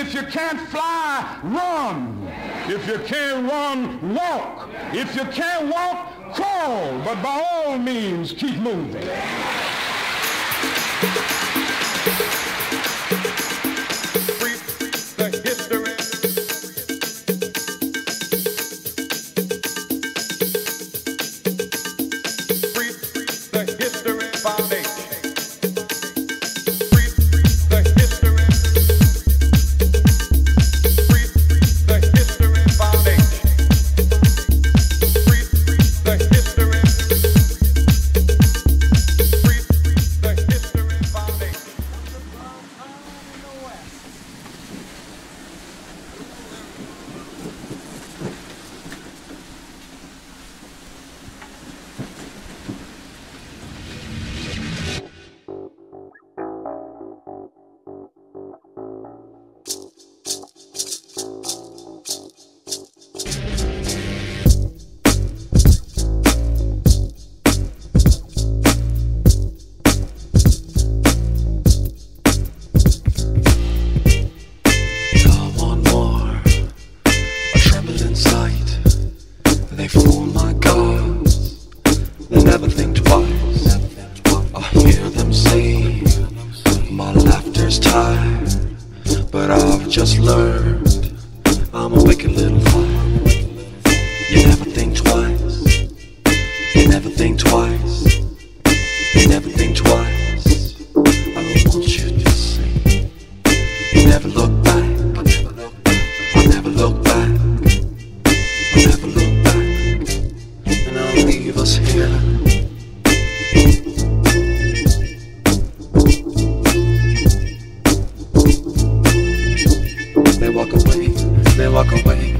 If you can't fly, run. If you can't run, walk. If you can't walk, crawl. But by all means, keep moving. Just learned I'm a wicked little. Walk away. give walk I'm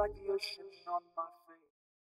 like the ocean